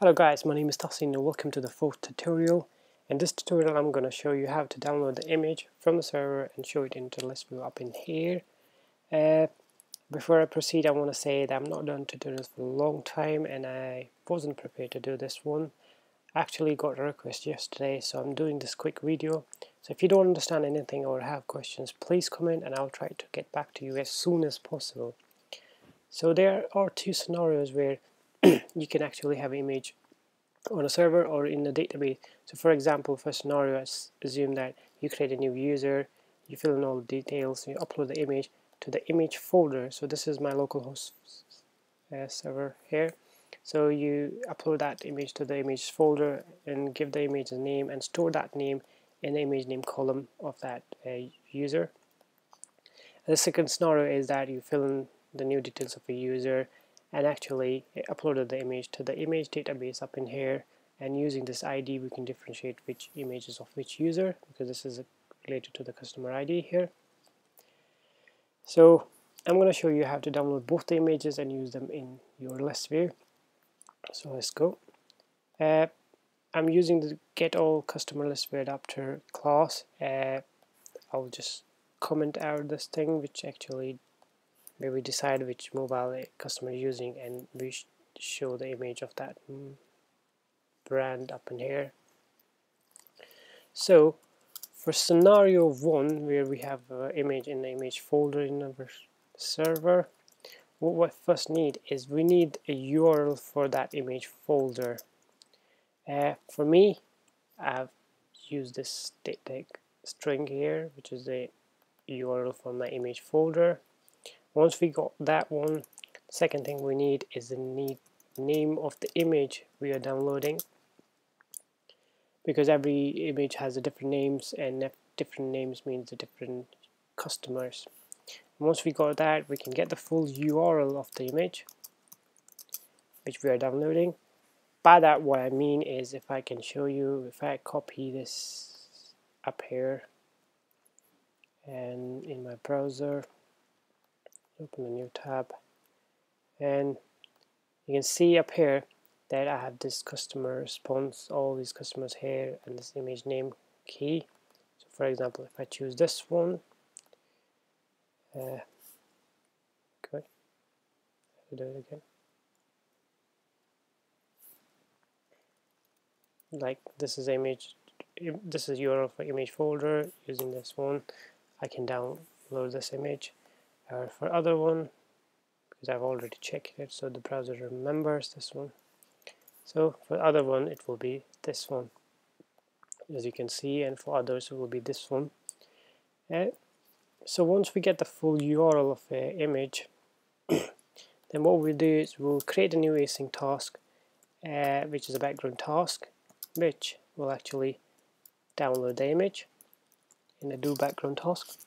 Hello guys, my name is Taseen and welcome to the fourth tutorial. In this tutorial I'm going to show you how to download the image from the server and show it into the list view up in here. Uh, before I proceed I want to say that I'm not done tutorials for a long time and I wasn't prepared to do this one. I actually got a request yesterday so I'm doing this quick video. So if you don't understand anything or have questions please comment and I'll try to get back to you as soon as possible. So there are two scenarios where you can actually have an image on a server or in a database. So for example, for scenario, assume that you create a new user, you fill in all the details, you upload the image to the image folder. So this is my localhost uh, server here. So you upload that image to the image folder and give the image a name and store that name in the image name column of that uh, user. And the second scenario is that you fill in the new details of a user and actually uploaded the image to the image database up in here. And using this ID we can differentiate which images of which user because this is related to the customer ID here. So I'm going to show you how to download both the images and use them in your list view. So let's go. Uh, I'm using the get all customer list view adapter class. Uh, I'll just comment out this thing which actually where we decide which mobile customer is using and we sh show the image of that brand up in here. So for scenario one where we have an image in the image folder in our server what we first need is we need a URL for that image folder. Uh, for me I've used this static string here which is the URL for my image folder once we got that one second thing we need is the name of the image we are downloading. Because every image has a different names and different names means the different customers. Once we got that we can get the full URL of the image which we are downloading. By that what I mean is if I can show you if I copy this up here and in my browser open a new tab. And you can see up here that I have this customer response all these customers here and this image name key. So for example if I choose this one uh, okay do it again. Like this is image this is URL for image folder using this one. I can download this image or for other one because I've already checked it so the browser remembers this one. So for other one it will be this one. As you can see and for others it will be this one. Uh, so once we get the full URL of the image then what we'll do is we'll create a new async task uh, which is a background task which will actually download the image in a do background task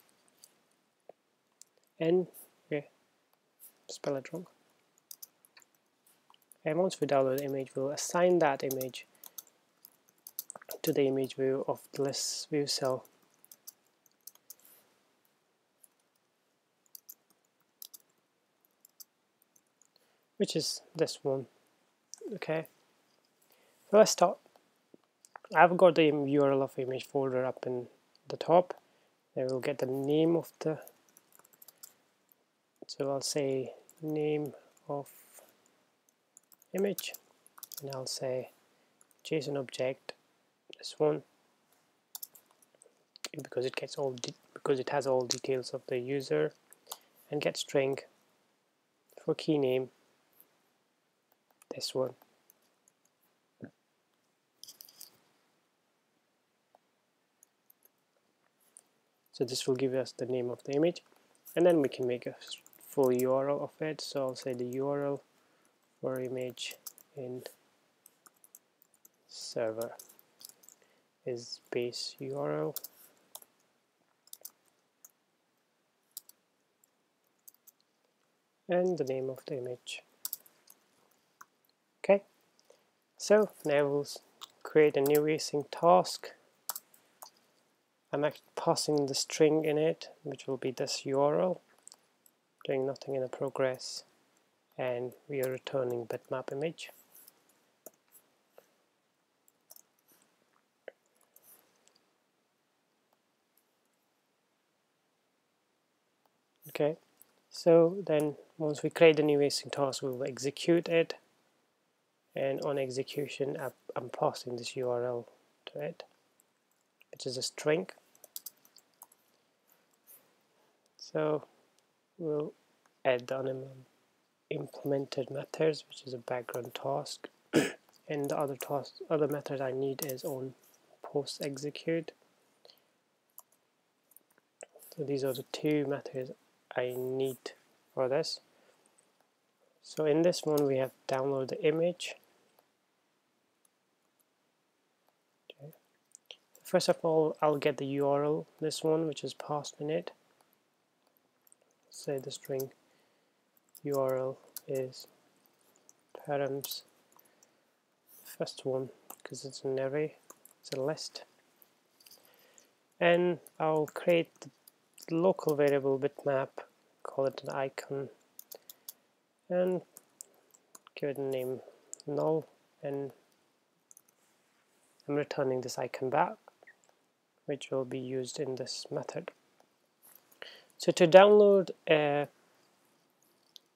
and yeah, spell it wrong. And once we download the image, we'll assign that image to the image view of the list view cell. which is this one. Okay. So let's start I've got the URL of image folder up in the top. Then we'll get the name of the so I'll say name of image and I'll say JSON object this one because it gets all because it has all details of the user and get string for key name this one. So this will give us the name of the image and then we can make a full URL of it so I'll say the URL for image in server is base URL and the name of the image. Okay. So now we'll create a new async task. I'm actually passing the string in it which will be this URL doing nothing in the progress and we are returning bitmap image. Okay so then once we create the new async task we will execute it and on execution I'm passing this URL to it which is a string. So we'll add the implemented methods which is a background task. And the other task other method I need is on post execute so these are the two methods I need for this. So in this one we have download the image. Okay. first of all I'll get the URL this one which is passed in it say the string URL is params first one because it's an array it's a list. And I'll create the local variable bitmap call it an icon and give it a name null and I'm returning this icon back which will be used in this method so to download uh,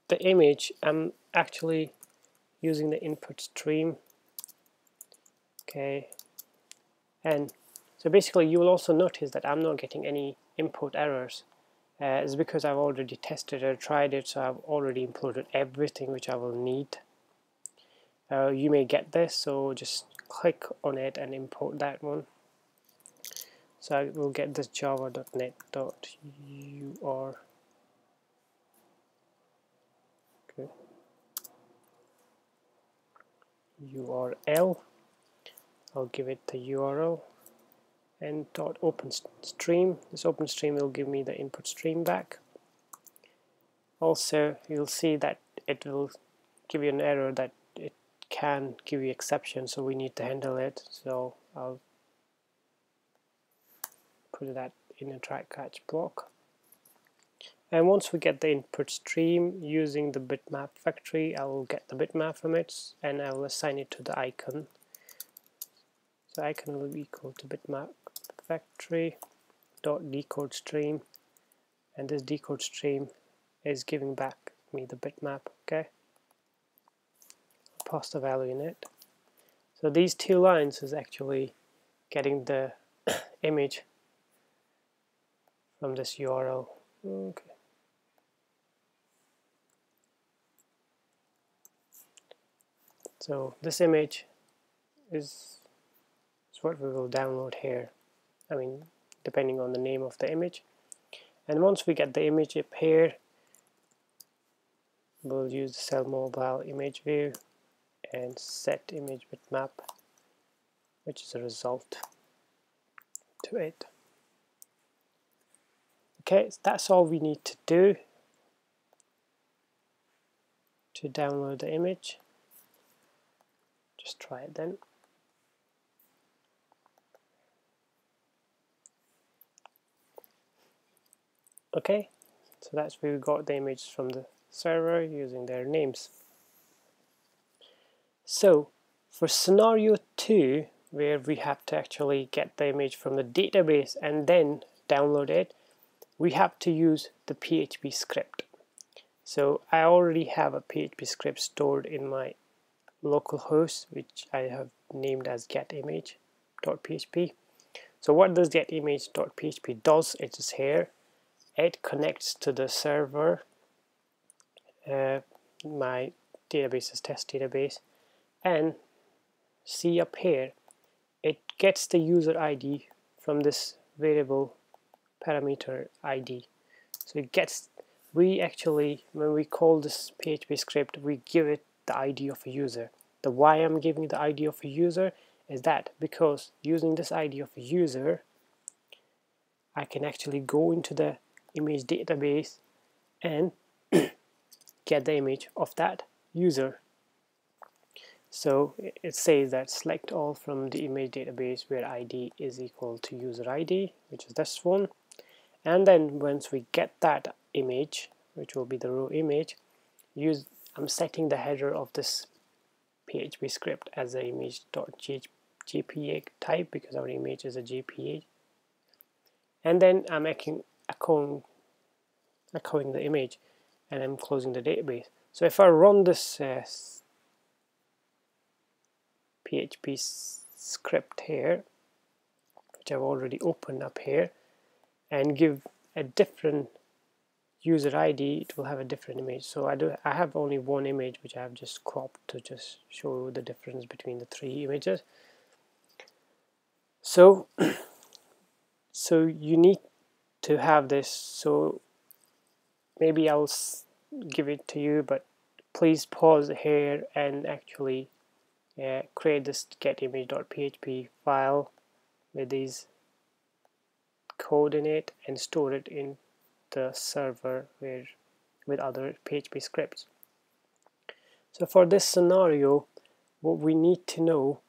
the image I'm actually using the input stream. Okay. And so basically you will also notice that I'm not getting any input errors. Uh, it's because I've already tested or tried it so I've already included everything which I will need. Uh, you may get this so just click on it and import that one so I will get this java.net.ur okay. URL I'll give it the URL and dot open stream this open stream will give me the input stream back. Also you'll see that it will give you an error that it can give you exception so we need to handle it. So I'll put that in a try catch block. And once we get the input stream using the bitmap factory I will get the bitmap from it and I will assign it to the icon. So icon will be equal to bitmap factory dot decode stream. And this decode stream is giving back me the bitmap okay? Pass the value in it. So these two lines is actually getting the image from this URL okay. So this image is what we will download here. I mean depending on the name of the image. And once we get the image up here we'll use the cell mobile image view and set image bitmap which is a result to it okay that's all we need to do to download the image. Just try it then. Okay so that's where we got the image from the server using their names. So for scenario 2 where we have to actually get the image from the database and then download it we have to use the PHP script. So I already have a PHP script stored in my localhost, which I have named as getimage.php so what does getimage.php does it is here. It connects to the server uh, my database is test database and see up here. It gets the user ID from this variable parameter ID so it gets we actually when we call this PHP script we give it the ID of a user. The why I'm giving the ID of a user is that because using this ID of a user I can actually go into the image database and get the image of that user. So it says that select all from the image database where id is equal to user id which is this one and then once we get that image which will be the raw image use I'm setting the header of this PHP script as a image.jpeg type because our image is a JPEG and then I'm making a echoing the image and I'm closing the database. So if I run this uh, PHP script here, which I've already opened up here, and give a different user ID, it will have a different image. So I do I have only one image which I have just cropped to just show the difference between the three images. So so you need to have this so maybe I'll give it to you but please pause here and actually uh, create this getimage.php file with these code in it and store it in the server where with other PHP scripts. So for this scenario what we need to know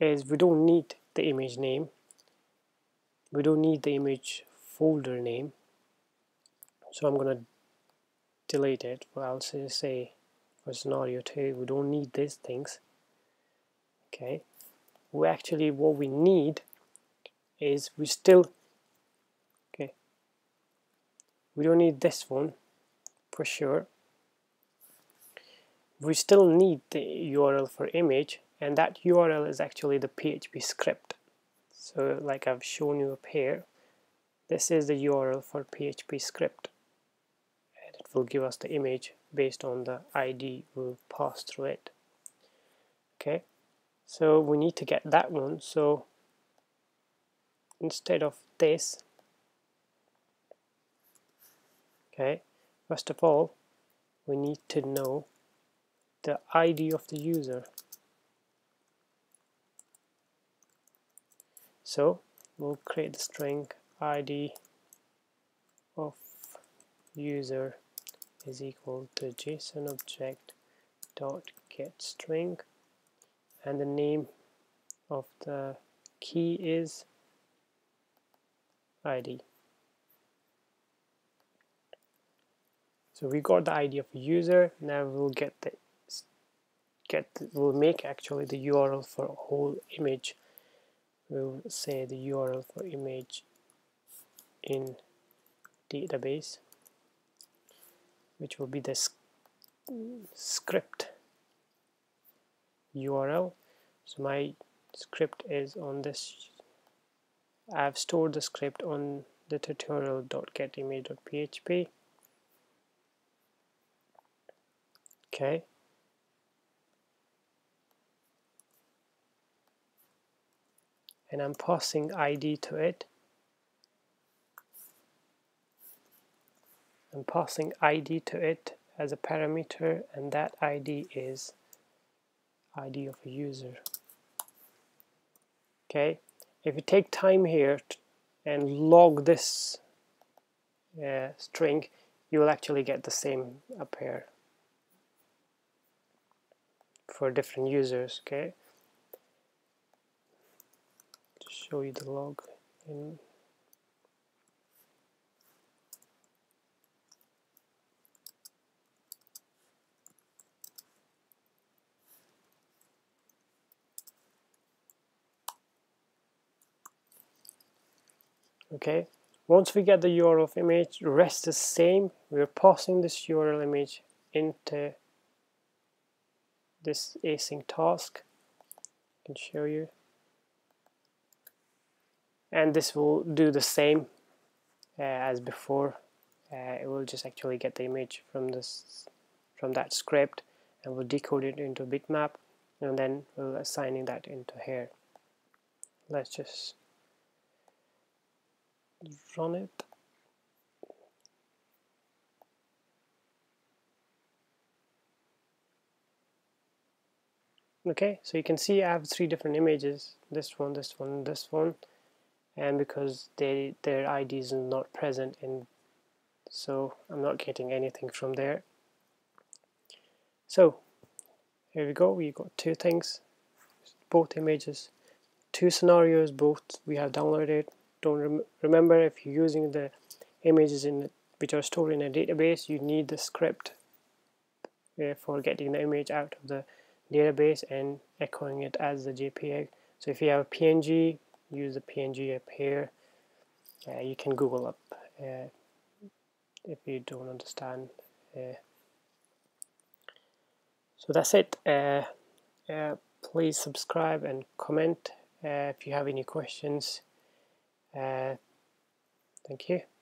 is we don't need the image name. We don't need the image folder name. So I'm gonna delete it. Well I'll say, for scenario 2 we don't need these things. Okay. We actually what we need is we still we don't need this one for sure. We still need the URL for image and that URL is actually the PHP script. So like I've shown you up here this is the URL for PHP script. And it will give us the image based on the ID we'll pass through it. Okay? So we need to get that one. So instead of this okay? First of all we need to know the ID of the user. So we'll create the string id of user is equal to json object dot get string and the name of the key is id so we got the id of a user now we'll get the get the, we'll make actually the url for whole image. We'll say the URL for image in database which will be the script URL. So my script is on this I've stored the script on the tutorial.getimage.php okay and I'm passing ID to it. I'm passing ID to it as a parameter and that ID is ID of a user. Okay, if you take time here and log this uh, string, you will actually get the same up here for different users. Okay, to show you the log. In. Okay? Once we get the URL of image rest is same. We're passing this URL image into this async task. I can show you. And this will do the same uh, as before. Uh, it will just actually get the image from this from that script and we'll decode it into bitmap and then we'll assigning that into here. Let's just run it okay so you can see I have three different images. This one this one this one. And because they their ID is not present and so I'm not getting anything from there. So here we go. We got two things. Both images. Two scenarios both we have downloaded. Don't rem remember if you're using the images in which are stored in a database you need the script uh, for getting the image out of the database and echoing it as the JPEG so if you have a PNG use the PNG up here. Uh, you can Google up uh, if you don't understand uh, so that's it. Uh, uh, please subscribe and comment uh, if you have any questions. Thank you